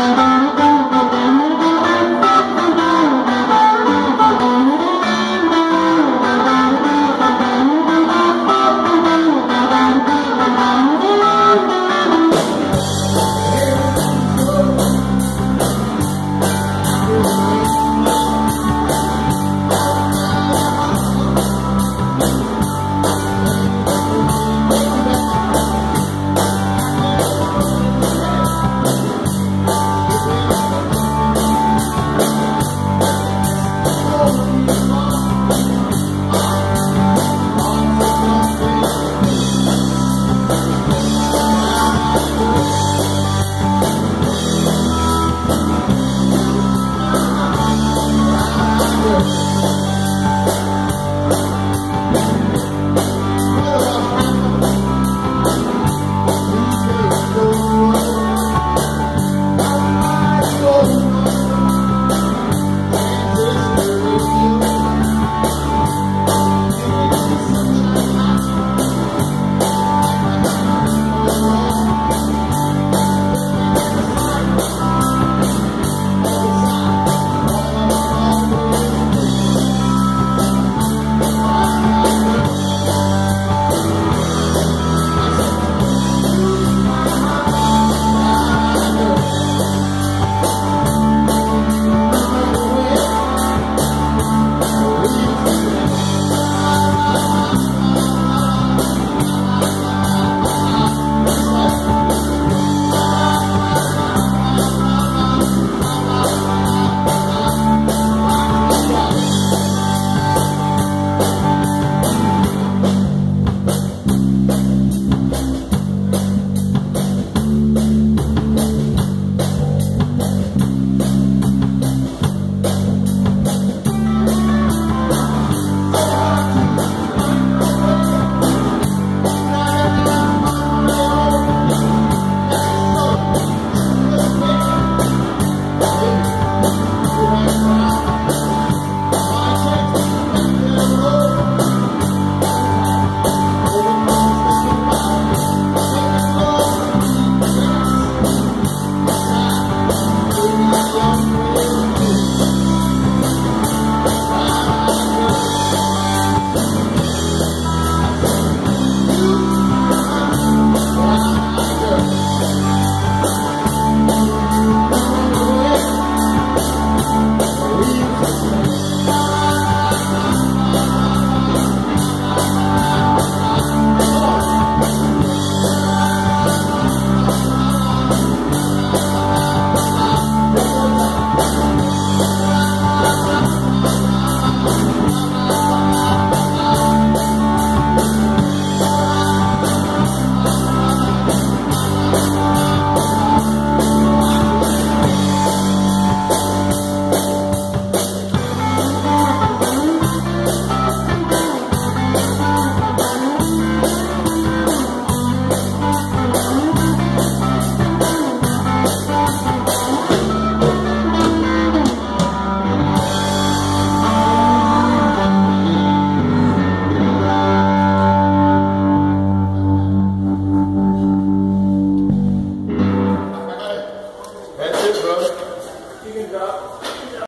啊